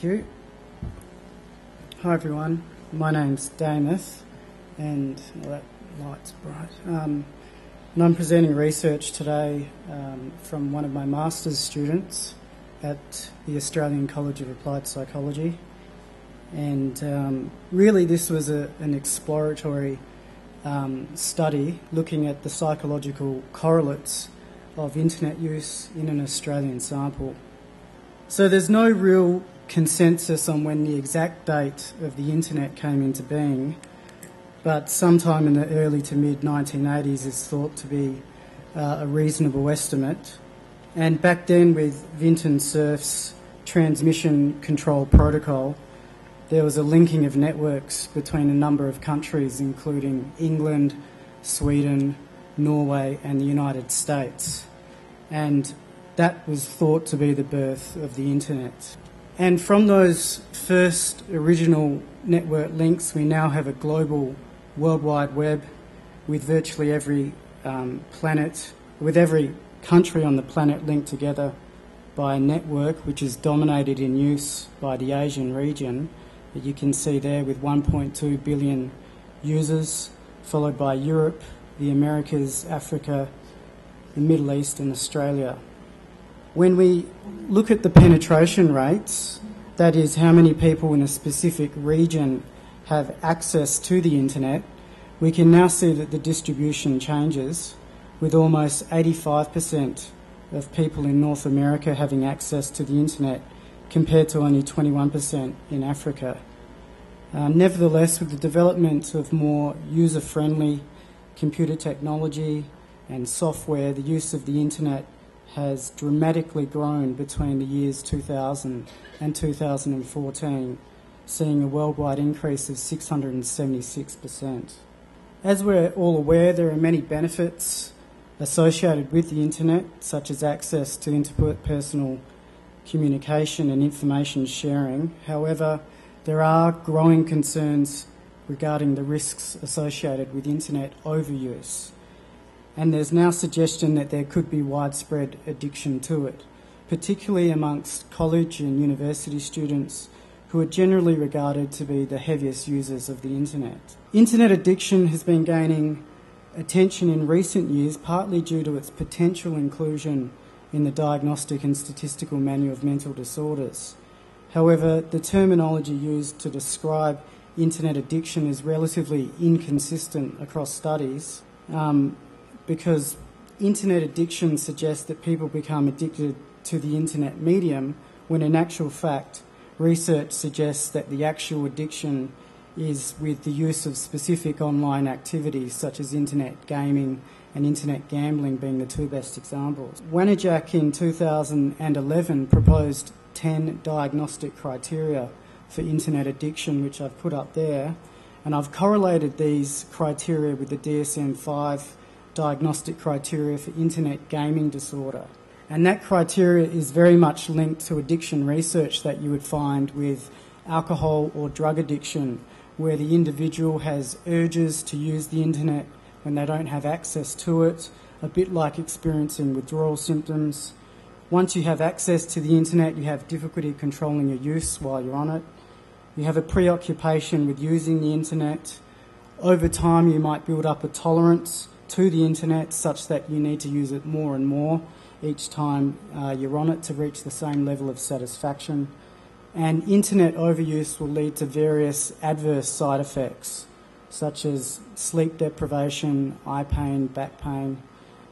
Thank you. Hi everyone, my name's Damith, and well, that light's bright. Um, and I'm presenting research today um, from one of my master's students at the Australian College of Applied Psychology. And um, really, this was a, an exploratory um, study looking at the psychological correlates of internet use in an Australian sample. So there's no real consensus on when the exact date of the internet came into being, but sometime in the early to mid 1980s is thought to be uh, a reasonable estimate. And back then, with Vinton Cerf's transmission control protocol, there was a linking of networks between a number of countries, including England, Sweden, Norway, and the United States. And that was thought to be the birth of the internet. And from those first original network links, we now have a global World Wide Web with virtually every um, planet, with every country on the planet linked together by a network which is dominated in use by the Asian region that you can see there with 1.2 billion users, followed by Europe, the Americas, Africa, the Middle East, and Australia. When we look at the penetration rates, that is, how many people in a specific region have access to the internet, we can now see that the distribution changes, with almost 85% of people in North America having access to the internet compared to only 21% in Africa. Uh, nevertheless, with the development of more user friendly computer technology and software, the use of the internet has dramatically grown between the years 2000 and 2014, seeing a worldwide increase of 676%. As we're all aware, there are many benefits associated with the internet, such as access to interpersonal communication and information sharing. However, there are growing concerns regarding the risks associated with internet overuse and there's now suggestion that there could be widespread addiction to it, particularly amongst college and university students who are generally regarded to be the heaviest users of the internet. Internet addiction has been gaining attention in recent years, partly due to its potential inclusion in the Diagnostic and Statistical Manual of Mental Disorders. However, the terminology used to describe internet addiction is relatively inconsistent across studies. Um, because internet addiction suggests that people become addicted to the internet medium, when in actual fact, research suggests that the actual addiction is with the use of specific online activities such as internet gaming and internet gambling being the two best examples. Wanajak in 2011 proposed 10 diagnostic criteria for internet addiction, which I've put up there, and I've correlated these criteria with the DSM 5 diagnostic criteria for internet gaming disorder. And that criteria is very much linked to addiction research that you would find with alcohol or drug addiction, where the individual has urges to use the internet when they don't have access to it, a bit like experiencing withdrawal symptoms. Once you have access to the internet, you have difficulty controlling your use while you're on it. You have a preoccupation with using the internet. Over time, you might build up a tolerance to the internet such that you need to use it more and more each time uh, you're on it to reach the same level of satisfaction. And internet overuse will lead to various adverse side effects, such as sleep deprivation, eye pain, back pain,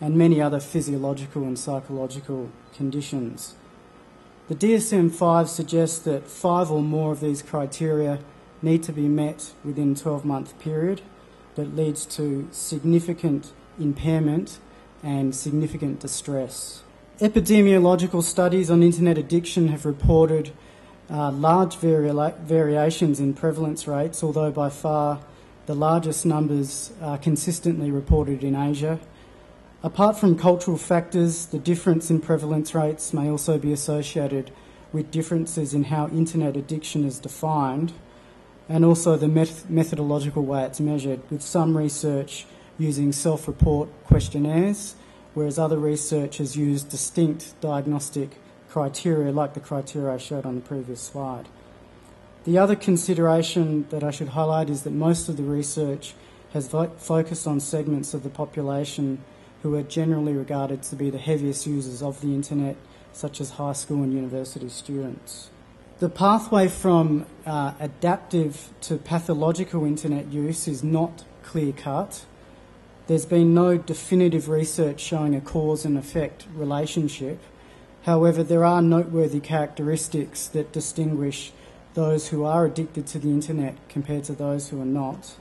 and many other physiological and psychological conditions. The DSM 5 suggests that five or more of these criteria need to be met within a 12 month period that leads to significant impairment and significant distress. Epidemiological studies on internet addiction have reported uh, large vari- variations in prevalence rates, although by far the largest numbers are consistently reported in Asia. Apart from cultural factors, the difference in prevalence rates may also be associated with differences in how internet addiction is defined and also the met- methodological way it's measured, with some research using self report questionnaires, whereas other research has used distinct diagnostic criteria like the criteria I showed on the previous slide. The other consideration that I should highlight is that most of the research has vo- focused on segments of the population who are generally regarded to be the heaviest users of the internet, such as high school and university students. The pathway from uh, adaptive to pathological internet use is not clear cut. There's been no definitive research showing a cause and effect relationship. However, there are noteworthy characteristics that distinguish those who are addicted to the internet compared to those who are not.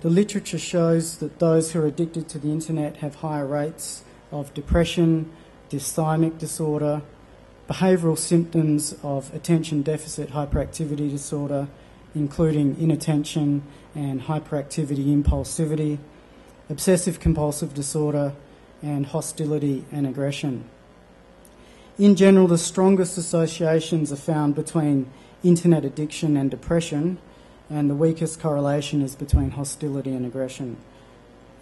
The literature shows that those who are addicted to the internet have higher rates of depression, dysthymic disorder, behavioural symptoms of attention deficit hyperactivity disorder, including inattention and hyperactivity impulsivity, obsessive compulsive disorder, and hostility and aggression. In general, the strongest associations are found between internet addiction and depression, and the weakest correlation is between hostility and aggression.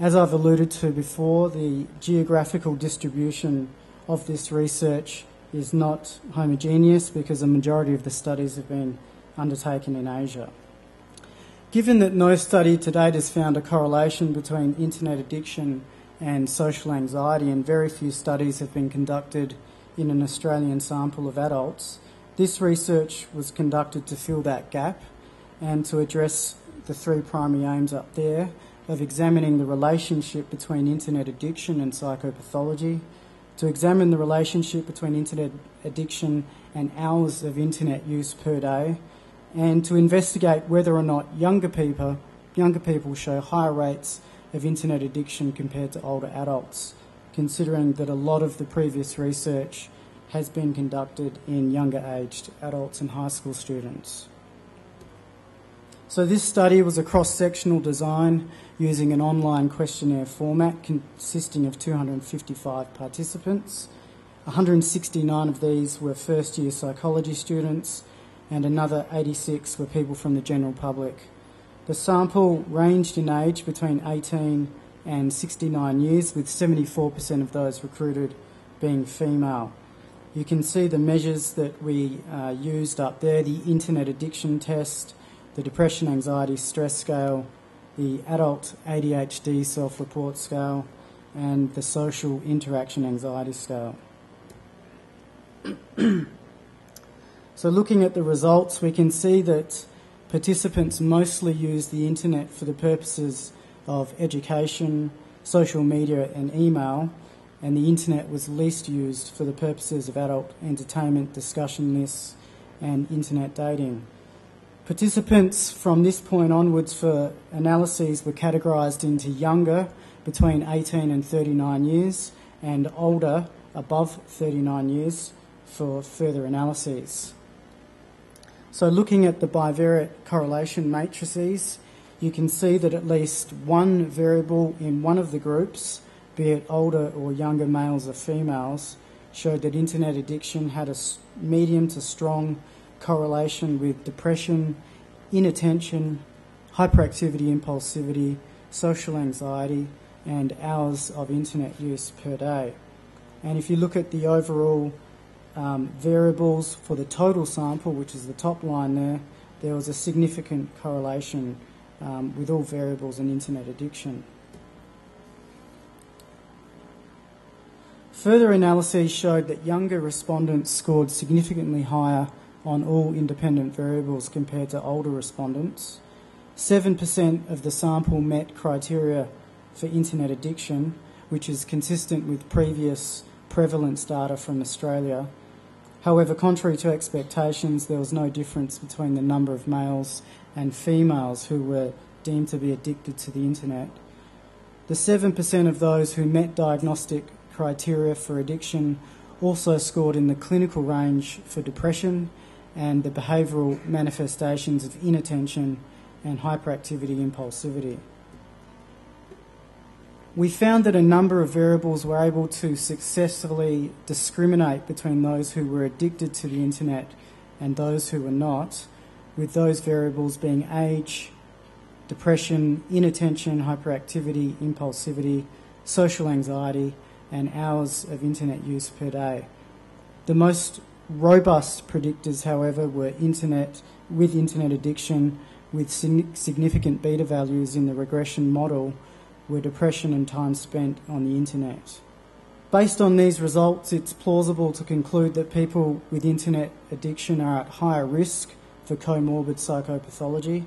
As I've alluded to before, the geographical distribution of this research is not homogeneous because a majority of the studies have been undertaken in Asia. Given that no study to date has found a correlation between internet addiction and social anxiety, and very few studies have been conducted in an Australian sample of adults, this research was conducted to fill that gap and to address the three primary aims up there of examining the relationship between internet addiction and psychopathology, to examine the relationship between internet addiction and hours of internet use per day, and to investigate whether or not younger people, younger people show higher rates of internet addiction compared to older adults, considering that a lot of the previous research has been conducted in younger aged adults and high school students. So, this study was a cross sectional design using an online questionnaire format consisting of 255 participants. 169 of these were first year psychology students, and another 86 were people from the general public. The sample ranged in age between 18 and 69 years, with 74% of those recruited being female. You can see the measures that we uh, used up there the internet addiction test the Depression Anxiety Stress Scale, the Adult ADHD Self Report Scale, and the Social Interaction Anxiety Scale. so, looking at the results, we can see that participants mostly use the internet for the purposes of education, social media, and email, and the internet was least used for the purposes of adult entertainment, discussion lists, and internet dating. Participants from this point onwards for analyses were categorised into younger, between 18 and 39 years, and older, above 39 years, for further analyses. So, looking at the bivariate correlation matrices, you can see that at least one variable in one of the groups, be it older or younger males or females, showed that internet addiction had a medium to strong correlation with depression, inattention, hyperactivity, impulsivity, social anxiety, and hours of internet use per day. And if you look at the overall um, variables for the total sample, which is the top line there, there was a significant correlation um, with all variables in internet addiction. Further analyses showed that younger respondents scored significantly higher on all independent variables compared to older respondents. 7% of the sample met criteria for internet addiction, which is consistent with previous prevalence data from Australia. However, contrary to expectations, there was no difference between the number of males and females who were deemed to be addicted to the internet. The 7% of those who met diagnostic criteria for addiction also scored in the clinical range for depression and the behavioural manifestations of inattention and hyperactivity impulsivity. We found that a number of variables were able to successfully discriminate between those who were addicted to the internet and those who were not, with those variables being age, depression, inattention, hyperactivity, impulsivity, social anxiety, and hours of internet use per day. The most robust predictors, however, were internet with internet addiction with significant beta values in the regression model were depression and time spent on the internet. Based on these results, it's plausible to conclude that people with internet addiction are at higher risk for comorbid psychopathology.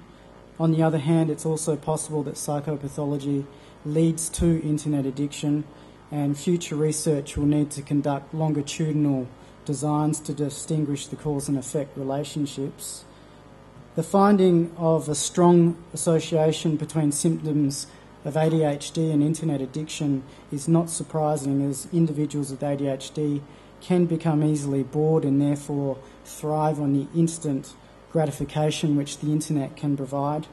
On the other hand, it's also possible that psychopathology leads to internet addiction, and future research will need to conduct longitudinal designs to distinguish the cause and effect relationships. The finding of a strong association between symptoms of ADHD and internet addiction is not surprising as individuals with ADHD can become easily bored and therefore thrive on the instant gratification which the internet can provide.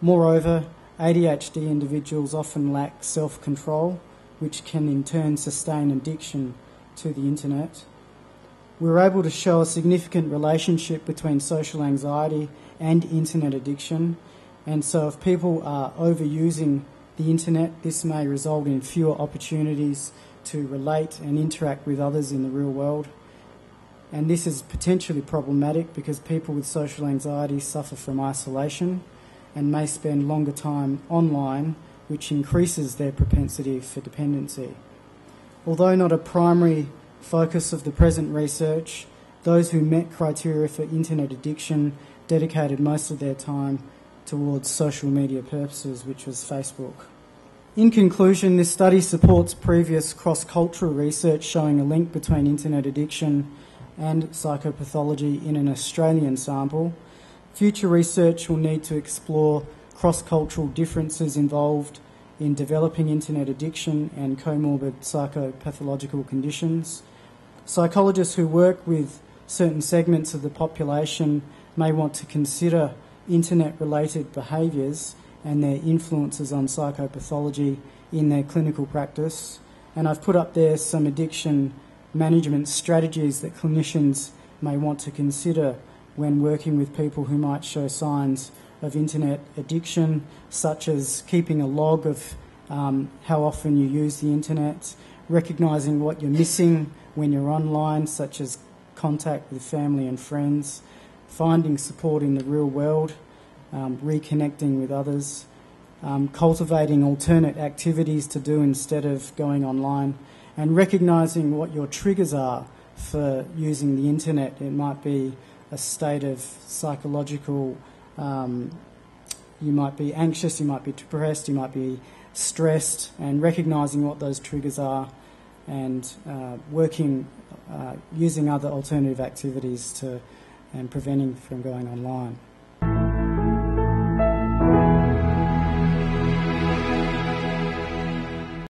Moreover, ADHD individuals often lack self control, which can in turn sustain addiction to the internet. We were able to show a significant relationship between social anxiety and internet addiction, and so if people are overusing the internet, this may result in fewer opportunities to relate and interact with others in the real world. And this is potentially problematic because people with social anxiety suffer from isolation and may spend longer time online, which increases their propensity for dependency. Although not a primary focus of the present research, those who met criteria for internet addiction dedicated most of their time towards social media purposes, which was Facebook. In conclusion, this study supports previous cross cultural research showing a link between internet addiction and psychopathology in an Australian sample. Future research will need to explore cross cultural differences involved in developing internet addiction and comorbid psychopathological conditions. Psychologists who work with certain segments of the population may want to consider internet related behaviours and their influences on psychopathology in their clinical practice. And I've put up there some addiction management strategies that clinicians may want to consider when working with people who might show signs of internet addiction, such as keeping a log of um, how often you use the internet, recognising what you're missing when you're online, such as contact with family and friends, finding support in the real world, um, reconnecting with others, um, cultivating alternate activities to do instead of going online, and recognizing what your triggers are for using the internet. It might be a state of psychological, um, you might be anxious, you might be depressed, you might be stressed, and recognizing what those triggers are and uh, working, uh, using other alternative activities to and preventing from going online.